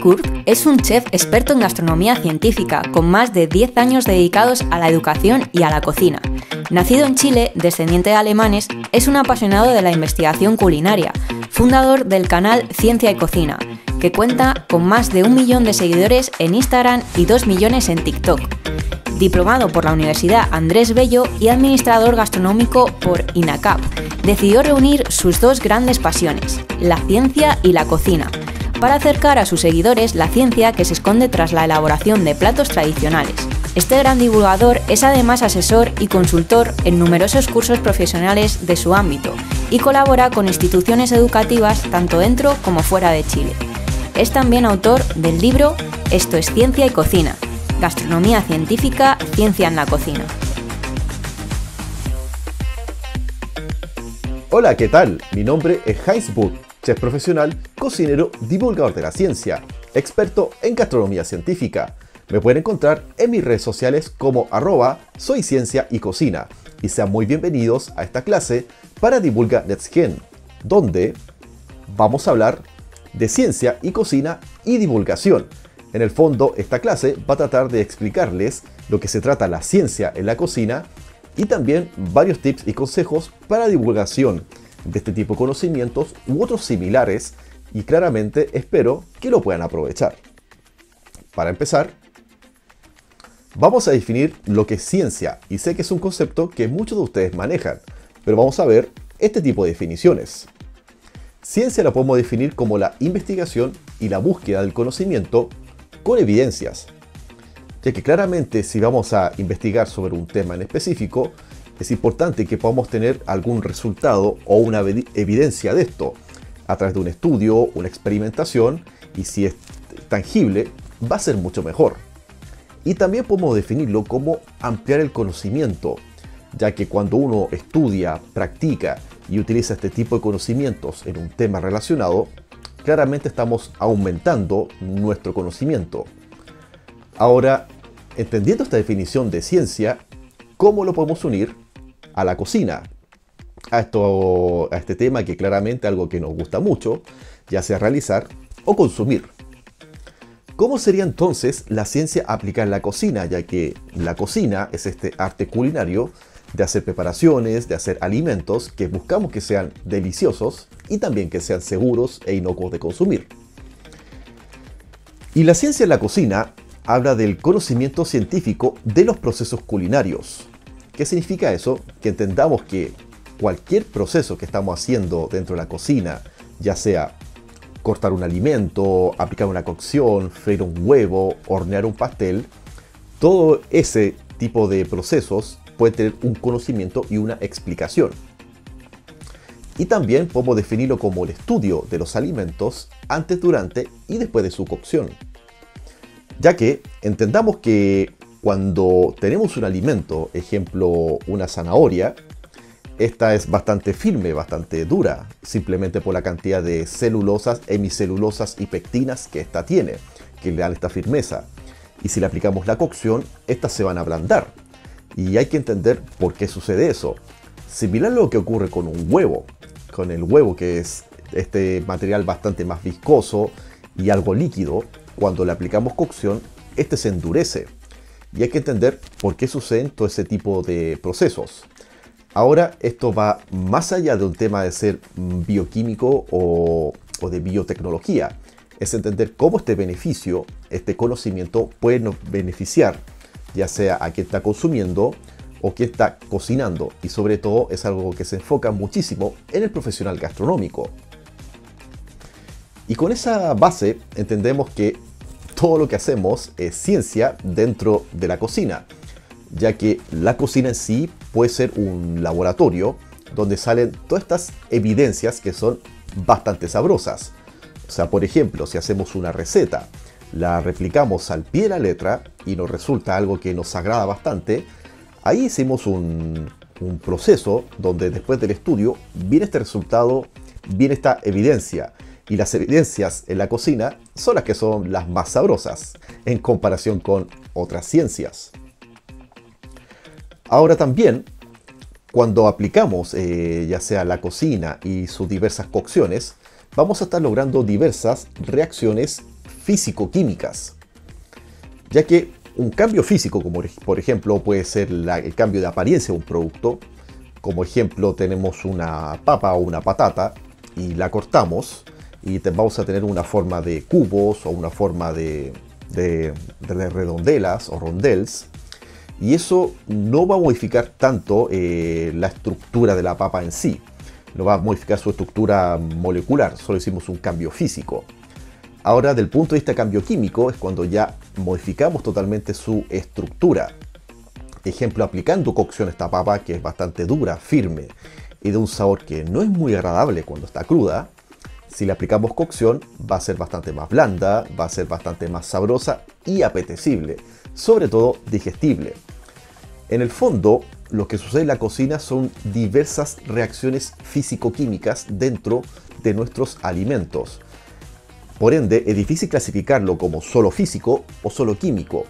Kurt es un chef experto en gastronomía científica, con más de 10 años dedicados a la educación y a la cocina. Nacido en Chile, descendiente de alemanes, es un apasionado de la investigación culinaria, fundador del canal Ciencia y Cocina, que cuenta con más de un millón de seguidores en Instagram y 2 millones en TikTok. Diplomado por la Universidad Andrés Bello y administrador gastronómico por INACAP, decidió reunir sus dos grandes pasiones, la ciencia y la cocina, para acercar a sus seguidores la ciencia que se esconde tras la elaboración de platos tradicionales. Este gran divulgador es además asesor y consultor en numerosos cursos profesionales de su ámbito y colabora con instituciones educativas tanto dentro como fuera de Chile. Es también autor del libro Esto es ciencia y cocina, gastronomía científica, ciencia en la cocina. Hola, ¿qué tal? Mi nombre es Heinz chef profesional, cocinero, divulgador de la ciencia, experto en gastronomía científica. Me pueden encontrar en mis redes sociales como arroba y cocina y sean muy bienvenidos a esta clase para Divulga NetSkin, donde vamos a hablar de ciencia y cocina y divulgación. En el fondo, esta clase va a tratar de explicarles lo que se trata la ciencia en la cocina y también varios tips y consejos para divulgación de este tipo de conocimientos u otros similares y claramente espero que lo puedan aprovechar. Para empezar, vamos a definir lo que es ciencia y sé que es un concepto que muchos de ustedes manejan, pero vamos a ver este tipo de definiciones. Ciencia la podemos definir como la investigación y la búsqueda del conocimiento con evidencias, ya que claramente si vamos a investigar sobre un tema en específico, es importante que podamos tener algún resultado o una evidencia de esto a través de un estudio, una experimentación y si es tangible va a ser mucho mejor. Y también podemos definirlo como ampliar el conocimiento, ya que cuando uno estudia, practica y utiliza este tipo de conocimientos en un tema relacionado, claramente estamos aumentando nuestro conocimiento. Ahora, entendiendo esta definición de ciencia, ¿cómo lo podemos unir a la cocina, a, esto, a este tema que claramente es algo que nos gusta mucho, ya sea realizar o consumir. ¿Cómo sería entonces la ciencia aplicada en la cocina? Ya que la cocina es este arte culinario de hacer preparaciones, de hacer alimentos que buscamos que sean deliciosos y también que sean seguros e inocuos de consumir. Y la ciencia en la cocina habla del conocimiento científico de los procesos culinarios, ¿Qué significa eso? Que entendamos que cualquier proceso que estamos haciendo dentro de la cocina, ya sea cortar un alimento, aplicar una cocción, freír un huevo, hornear un pastel, todo ese tipo de procesos puede tener un conocimiento y una explicación. Y también podemos definirlo como el estudio de los alimentos antes, durante y después de su cocción. Ya que entendamos que cuando tenemos un alimento, ejemplo una zanahoria, esta es bastante firme, bastante dura, simplemente por la cantidad de celulosas, hemicelulosas y pectinas que esta tiene, que le dan esta firmeza. Y si le aplicamos la cocción, estas se van a ablandar. Y hay que entender por qué sucede eso. Similar a lo que ocurre con un huevo, con el huevo que es este material bastante más viscoso y algo líquido, cuando le aplicamos cocción, este se endurece y hay que entender por qué suceden todo ese tipo de procesos. Ahora esto va más allá de un tema de ser bioquímico o, de biotecnología. Es entender cómo este beneficio, este conocimiento puede beneficiar ya sea a quien está consumiendo o quien está cocinando. Y sobre todo es algo que se enfoca muchísimo en el profesional gastronómico. Y con esa base entendemos que todo lo que hacemos es ciencia dentro de la cocina, ya que la cocina en sí puede ser un laboratorio donde salen todas estas evidencias que son bastante sabrosas. O sea, por ejemplo, si hacemos una receta, la replicamos al pie de la letra y nos resulta algo que nos agrada bastante, ahí hicimos un, proceso donde después del estudio viene este resultado, viene esta evidencia y las evidencias en la cocina son las que son las más sabrosas en comparación con otras ciencias. Ahora también, cuando aplicamos eh, ya sea la cocina y sus diversas cocciones, vamos a estar logrando diversas reacciones físico-químicas, ya que un cambio físico, como por ejemplo puede ser el cambio de apariencia de un producto, como ejemplo tenemos una papa o una patata y la cortamos y vamos a tener una forma de cubos o una forma de, de, redondelas o rondels, y eso no va a modificar tanto eh, la estructura de la papa en sí, no va a modificar su estructura molecular, solo hicimos un cambio físico. Ahora, del punto de vista cambio químico, es cuando ya modificamos totalmente su estructura. Ejemplo, aplicando cocción a esta papa, que es bastante dura, firme y de un sabor que no es muy agradable cuando está cruda, si le aplicamos cocción va a ser bastante más blanda, va a ser bastante más sabrosa y apetecible, sobre todo digestible. En el fondo, lo que sucede en la cocina son diversas reacciones físico-químicas dentro de nuestros alimentos. Por ende, es difícil clasificarlo como solo físico o solo químico.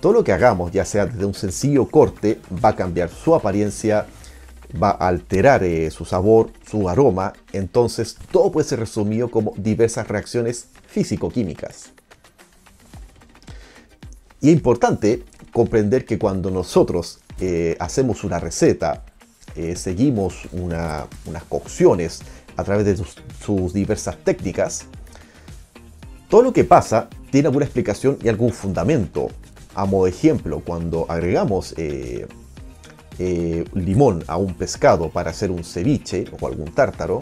Todo lo que hagamos, ya sea desde un sencillo corte, va a cambiar su apariencia, va a alterar eh, su sabor, su aroma, entonces todo puede ser resumido como diversas reacciones físico-químicas. Y es importante comprender que cuando nosotros eh, hacemos una receta, eh, seguimos unas cocciones a través de sus, diversas técnicas, todo lo que pasa tiene alguna explicación y algún fundamento. A modo de ejemplo, cuando agregamos limón a un pescado para hacer un ceviche o algún tártaro,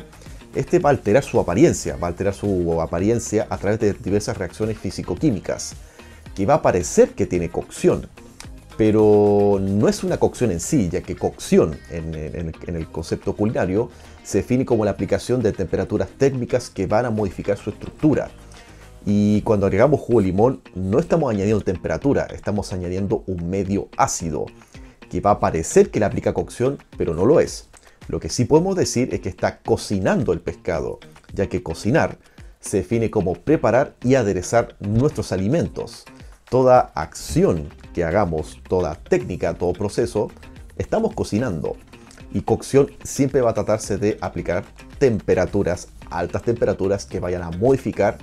este va a alterar su apariencia, va a alterar su apariencia a través de diversas reacciones físico-químicas, que va a parecer que tiene cocción, pero no es una cocción en sí, ya que cocción en, el concepto culinario se define como la aplicación de temperaturas térmicas que van a modificar su estructura. Y cuando agregamos jugo de limón no estamos añadiendo temperatura, estamos añadiendo un medio ácido, que va a parecer que le aplica cocción, pero no lo es. Lo que sí podemos decir es que está cocinando el pescado, ya que cocinar se define como preparar y aderezar nuestros alimentos. Toda acción que hagamos, toda técnica, todo proceso, estamos cocinando. Y cocción siempre va a tratarse de aplicar temperaturas, altas temperaturas que vayan a modificar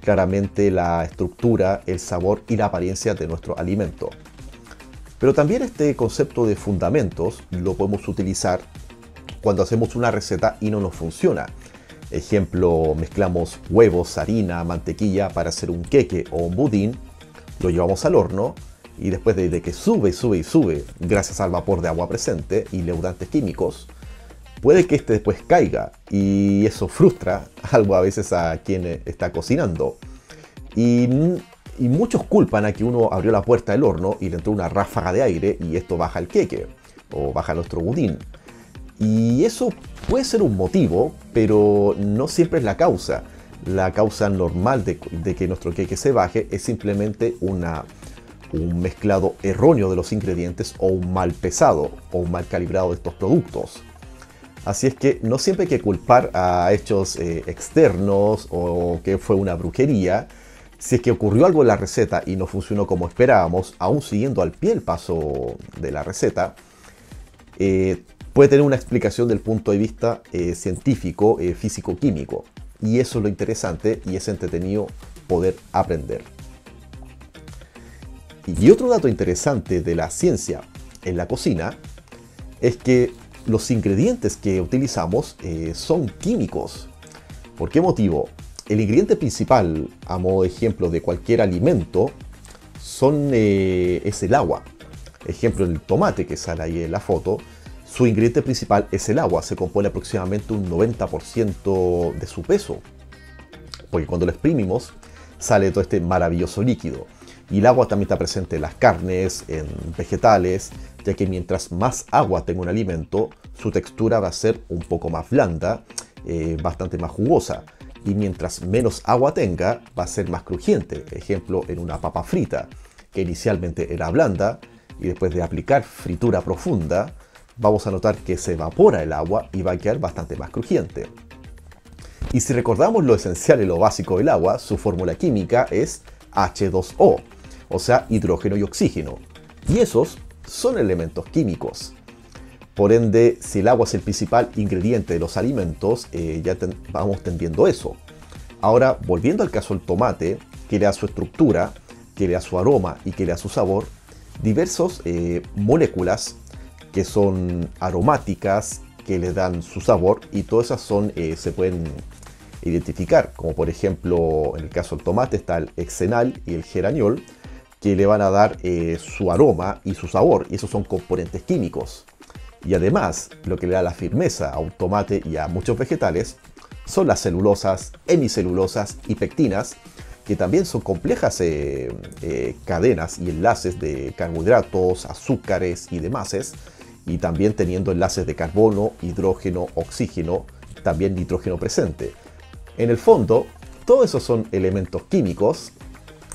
claramente la estructura, el sabor y la apariencia de nuestro alimento. Pero también este concepto de fundamentos lo podemos utilizar cuando hacemos una receta y no nos funciona. Ejemplo, mezclamos huevos, harina, mantequilla para hacer un queque o un budín, lo llevamos al horno y después de, que sube, sube y sube, gracias al vapor de agua presente y leudantes químicos, puede que este después caiga y eso frustra algo a veces a quien está cocinando. Y, y, muchos culpan a que uno abrió la puerta del horno y le entró una ráfaga de aire y esto baja el queque o baja nuestro budín. Y eso puede ser un motivo, pero no siempre es la causa. La causa normal de, que nuestro queque se baje es simplemente una un mezclado erróneo de los ingredientes o un mal pesado o un mal calibrado de estos productos. Así es que no siempre hay que culpar a hechos eh, externos o que fue una brujería. Si es que ocurrió algo en la receta y no funcionó como esperábamos, aún siguiendo al pie el paso de la receta, eh, puede tener una explicación del punto de vista eh, científico, físico-químico. Y eso es lo interesante y es entretenido poder aprender. Y otro dato interesante de la ciencia en la cocina es que los ingredientes que utilizamos eh, son químicos. ¿Por qué motivo? El ingrediente principal, a modo de ejemplo de cualquier alimento, eh, es el agua. Ejemplo, el tomate que sale ahí en la foto, su ingrediente principal es el agua, se compone aproximadamente un 90% de su peso. Porque cuando lo exprimimos, sale todo este maravilloso líquido. Y el agua también está presente en las carnes, en vegetales, ya que mientras más agua tenga un alimento, su textura va a ser un poco más blanda, eh, bastante más jugosa. Y mientras menos agua tenga, va a ser más crujiente. Ejemplo, en una papa frita, que inicialmente era blanda, y después de aplicar fritura profunda, vamos a notar que se evapora el agua y va a quedar bastante más crujiente. Y si recordamos lo esencial y lo básico del agua, su fórmula química es H2O, o sea, hidrógeno y oxígeno. Y esos son elementos químicos. Por ende, si el agua es el principal ingrediente de los alimentos, eh, ya vamos tendiendo eso. Ahora, volviendo al caso del tomate, que le da su estructura, que le da su aroma y que le da su sabor, diversas eh, moléculas que son aromáticas, que le dan su sabor y todas esas son, eh, se pueden identificar, como por ejemplo en el caso del tomate está el exenal y el geraniol, que le van a dar su aroma y su sabor, y esos son componentes químicos. Y además, lo que le da la firmeza a un tomate y a muchos vegetales son las celulosas, hemicelulosas y pectinas, que también son complejas eh, eh, cadenas y enlaces de carbohidratos, azúcares y demás, y también teniendo enlaces de carbono, hidrógeno, oxígeno, también nitrógeno presente. En el fondo, todos esos son elementos químicos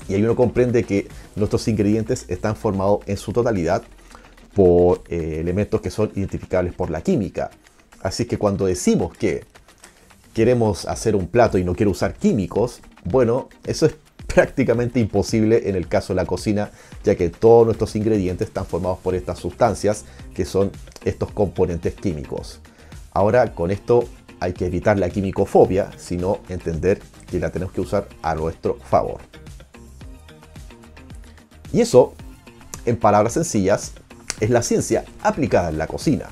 y ahí uno comprende que nuestros ingredientes están formados en su totalidad por eh, elementos que son identificables por la química. Así que cuando decimos que queremos hacer un plato y no quiero usar químicos, bueno, eso es prácticamente imposible en el caso de la cocina, ya que todos nuestros ingredientes están formados por estas sustancias que son estos componentes químicos. Ahora, con esto hay que evitar la quimicofobia, sino entender que la tenemos que usar a nuestro favor. Y eso, en palabras sencillas, es la ciencia aplicada en la cocina.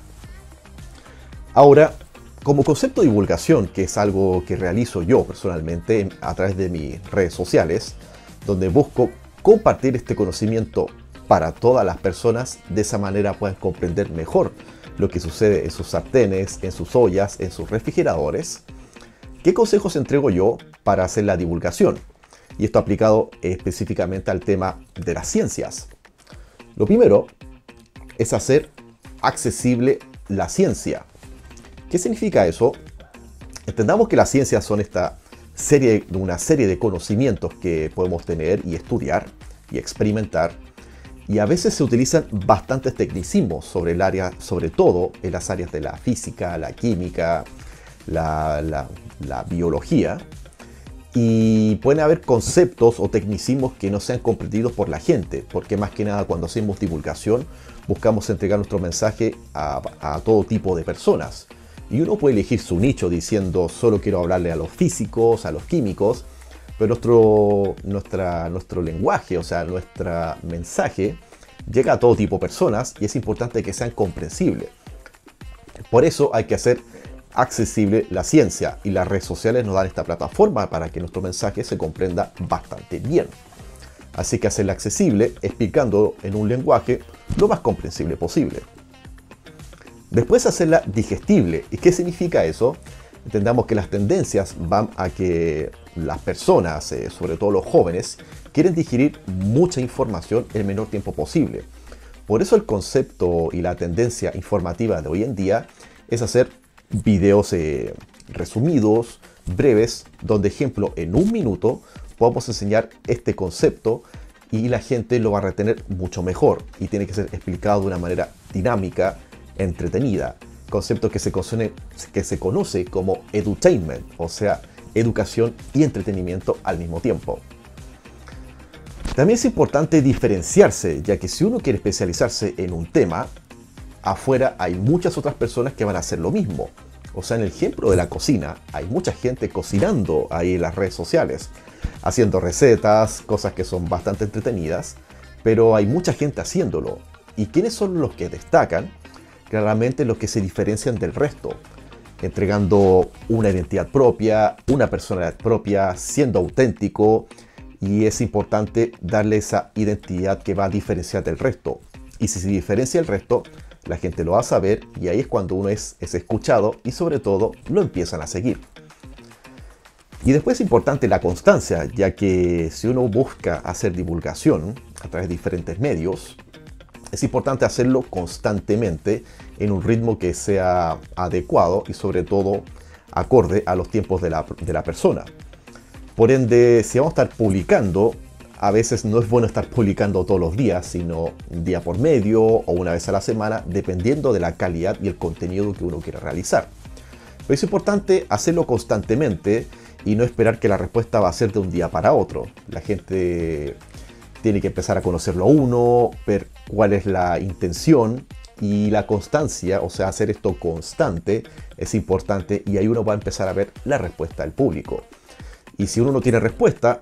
Ahora, como concepto de divulgación, que es algo que realizo yo personalmente a través de mis redes sociales, donde busco compartir este conocimiento para todas las personas, de esa manera pueden comprender mejor lo que sucede en sus sartenes, en sus ollas, en sus refrigeradores. ¿Qué consejos entrego yo para hacer la divulgación? Y esto aplicado específicamente al tema de las ciencias. Lo primero es hacer accesible la ciencia. ¿Qué significa eso? Entendamos que las ciencias son esta serie, una serie de conocimientos que podemos tener y estudiar y experimentar. Y a veces se utilizan bastantes tecnicismos sobre el área, sobre todo en las áreas de la física, la química, la, la biología. Y pueden haber conceptos o tecnicismos que no sean comprendidos por la gente, porque más que nada cuando hacemos divulgación buscamos entregar nuestro mensaje a, todo tipo de personas. Y uno puede elegir su nicho diciendo solo quiero hablarle a los físicos, a los químicos, pero nuestro, nuestra, nuestro lenguaje, o sea, nuestro mensaje llega a todo tipo de personas y es importante que sean comprensibles. Por eso hay que hacer accesible la ciencia y las redes sociales nos dan esta plataforma para que nuestro mensaje se comprenda bastante bien. Así que hacerla accesible explicando en un lenguaje lo más comprensible posible. Después hacerla digestible. ¿Y qué significa eso? Entendamos que las tendencias van a que las personas, eh, sobre todo los jóvenes, quieren digerir mucha información el menor tiempo posible. Por eso el concepto y la tendencia informativa de hoy en día es hacer videos eh, resumidos, breves, donde ejemplo en un minuto podemos enseñar este concepto y la gente lo va a retener mucho mejor y tiene que ser explicado de una manera dinámica, entretenida. Concepto que se conoce, que se conoce como edutainment, o sea, educación y entretenimiento al mismo tiempo. También es importante diferenciarse, ya que si uno quiere especializarse en un tema, afuera hay muchas otras personas que van a hacer lo mismo. O sea, en el ejemplo de la cocina, hay mucha gente cocinando ahí en las redes sociales haciendo recetas, cosas que son bastante entretenidas, pero hay mucha gente haciéndolo. ¿Y quiénes son los que destacan? Claramente los que se diferencian del resto, entregando una identidad propia, una personalidad propia, siendo auténtico, y es importante darle esa identidad que va a diferenciar del resto. Y si se diferencia el resto, la gente lo va a saber y ahí es cuando uno es, es escuchado y sobre todo lo empiezan a seguir. Y después es importante la constancia, ya que si uno busca hacer divulgación a través de diferentes medios, es importante hacerlo constantemente en un ritmo que sea adecuado y sobre todo acorde a los tiempos de la, de la persona. Por ende, si vamos a estar publicando, a veces no es bueno estar publicando todos los días, sino un día por medio o una vez a la semana, dependiendo de la calidad y el contenido que uno quiera realizar. Pero es importante hacerlo constantemente y no esperar que la respuesta va a ser de un día para otro. La gente tiene que empezar a conocerlo a uno, ver cuál es la intención y la constancia, o sea, hacer esto constante es importante y ahí uno va a empezar a ver la respuesta del público. Y si uno no tiene respuesta,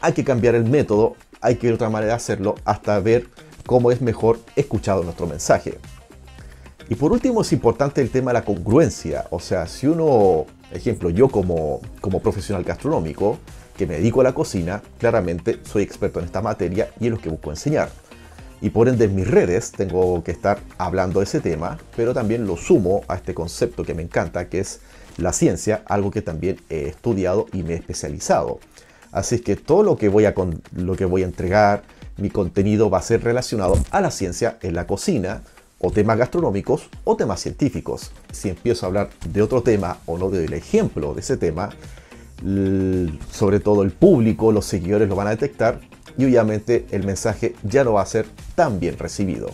hay que cambiar el método, hay que ver otra manera de hacerlo hasta ver cómo es mejor escuchado nuestro mensaje. Y por último es importante el tema de la congruencia, o sea, si uno, ejemplo, yo como, como profesional gastronómico, que me dedico a la cocina, claramente soy experto en esta materia y es lo que busco enseñar. Y por ende en mis redes tengo que estar hablando de ese tema, pero también lo sumo a este concepto que me encanta, que es la ciencia, algo que también he estudiado y me he especializado. Así es que todo lo que voy a, lo que voy a entregar, mi contenido va a ser relacionado a la ciencia en la cocina, o temas gastronómicos o temas científicos. Si empiezo a hablar de otro tema o no doy el ejemplo de ese tema, sobre todo el público, los seguidores lo van a detectar y obviamente el mensaje ya no va a ser tan bien recibido.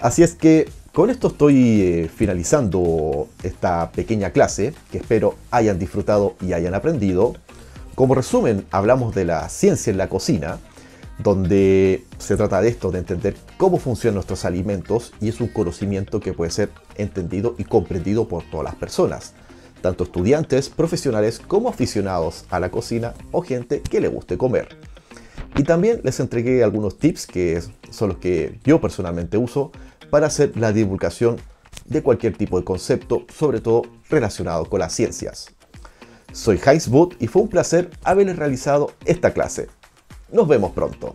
Así es que con esto estoy eh, finalizando esta pequeña clase que espero hayan disfrutado y hayan aprendido. Como resumen, hablamos de la ciencia en la cocina, donde se trata de esto, de entender cómo funcionan nuestros alimentos y es un conocimiento que puede ser entendido y comprendido por todas las personas, tanto estudiantes, profesionales como aficionados a la cocina o gente que le guste comer. Y también les entregué algunos tips que son los que yo personalmente uso para hacer la divulgación de cualquier tipo de concepto, sobre todo relacionado con las ciencias. Soy Heinz Booth y fue un placer haberles realizado esta clase. Nos vemos pronto.